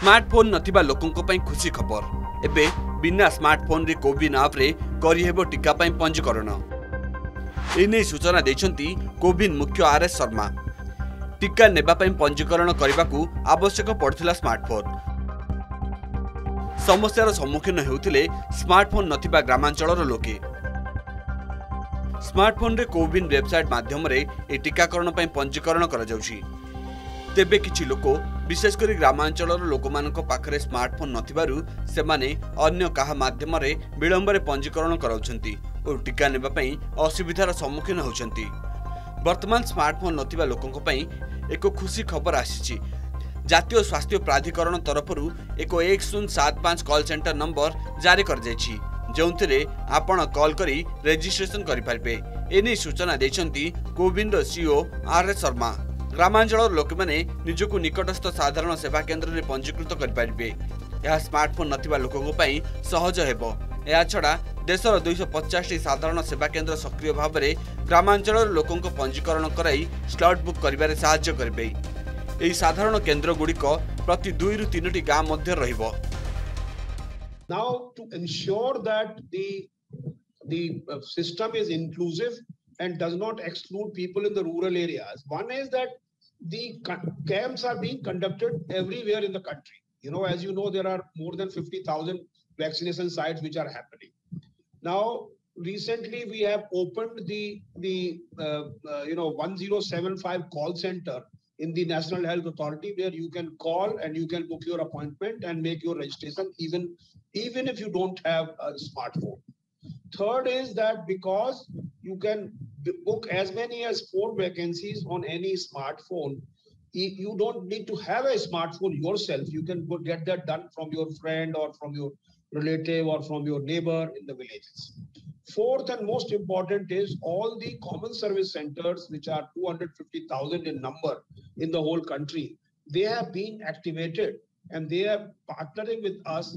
Smartphone ନଥିବା ଲୋକଙ୍କ ପାଇଁ ଖୁସି ଖବର। ଏବେ ବିନା ସ୍ମାର୍ଟଫୋନ୍ରେ କୋବିନ୍ ଆପ୍ରେ କରିହେବ ଟିକା ପାଇଁ ପଞ୍ଜୀକରଣ। ଏନେଇ ସୂଚନା ଦେଇଛନ୍ତି କୋବିନ୍ ମୁଖ୍ୟ ଆର୍ ଏସ୍ ଶର୍ମା। ଟିକା ନେବା ପାଇଁ ପଞ୍ଜୀକରଣ କରିବାକୁ ଆବଶ୍ୟକ ପଡ଼ିଥିଲା ସ୍ମାର୍ଟଫୋନ୍ ସମସ୍ୟାର ସମ୍ମୁଖୀନ ହେଉଥିଲେ ସ୍ମାର୍ଟଫୋନ୍ ନଥିବା ଗ୍ରାମାଞ୍ଚଳର ଲୋକେ। ସ୍ମାର୍ଟଫୋନ୍ରେ କୋବିନ୍ ୱେବସାଇଟ୍ ମାଧ୍ୟମରେ ଏହି ଟିକାକରଣ ପାଇଁ ପଞ୍ଜୀକରଣ କରାଯାଉଛି। ତେବେ କିଛି ଲୋକ ବିଶେଷ କରି ଗ୍ରାମାଞ୍ଚଳର ଲୋକମାନଙ୍କ ପାଖରେ ସ୍ମାର୍ଟଫୋନ୍ ନଥିବାରୁ ସେମାନେ ଅନ୍ୟ କାହା ମାଧ୍ୟମରେ ବିଳମ୍ବରେ ପଞ୍ଜୀକରଣ କରାଉଛନ୍ତି ଓ ଟିକା ନେବା ପାଇଁ ଅସୁବିଧାର ସମ୍ମୁଖୀନ ହେଉଛନ୍ତି ବର୍ତ୍ତମାନ ସ୍ମାର୍ଟଫୋନ୍ ନଥିବା ଲୋକଙ୍କ ପାଇଁ ଏକ ଖୁସି ଖବର ଆସିଛି ଜାତୀୟ ସ୍ୱାସ୍ଥ୍ୟ ପ୍ରାଧିକରଣ ତରଫରୁ ଏକ ଏକ ଶୂନ ସାତ ପାଞ୍ଚ କଲ୍ ସେଣ୍ଟର ନମ୍ବର ଜାରି କରାଯାଇଛି ଯେଉଁଥିରେ ଆପଣ କଲ୍ କରି ରେଜିଷ୍ଟ୍ରେସନ କରିପାରିବେ ଏନେଇ ସୂଚନା ଦେଇଛନ୍ତି କୋବିନ୍ର ସିଓ ଆର୍ ଏସ୍ ଶର୍ମା ଗ୍ରାମାଞ୍ଚଳର ଲୋକମାନେ ନିଜକୁ ନିକଟସ୍ଥ ସାଧାରଣ ସେବା କେନ୍ଦ୍ରରେ ପଞ୍ଜୀକୃତ କରିପାରିବେ। ଏହା ସ୍ମାର୍ଟଫୋନ୍ ନଥିବା ଲୋକଙ୍କ ପାଇଁ ସହଜ ହେବ। ଏହାଛଡ଼ା ଦେଶର ଦୁଇଶହ ପଚାଶଟି ସାଧାରଣ ସେବା କେନ୍ଦ୍ର ସକ୍ରିୟ ଭାବରେ ଗ୍ରାମାଞ୍ଚଳର ଲୋକଙ୍କ ପଞ୍ଜୀକରଣ କରାଇ ସ୍ଲଟ୍ ବୁକ୍ କରିବାରେ ସାହାଯ୍ୟ କରିବେ। ଏହି ସାଧାରଣ କେନ୍ଦ୍ରଗୁଡ଼ିକ ପ୍ରତି ଦୁଇରୁ ତିନୋଟି ଗାଁ ମଧ୍ୟରେ ରହିବ। Now, to ensure that the, the uh, system is inclusive and does not exclude people in the rural areas, one is that the camps are being conducted everywhere in the country. You know, as you know, there are more than 50,000 vaccination sites which are happening. Now, recently we have opened the, the uh, uh, you know, 1075 call center in the National Health Authority where you can call and you can book your appointment and make your registration even even if you don't have a smartphone. Third is that because you can book as many as four vacancies on any smartphone, you don't need to have a smartphone yourself. You can get that done from your friend or from your relative or from your neighbor in the villages. Fourth and most important is all the common service centers, which are 250,000 in number in the whole country, they have been activated and they are partnering with us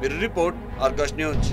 bureau report Argus news.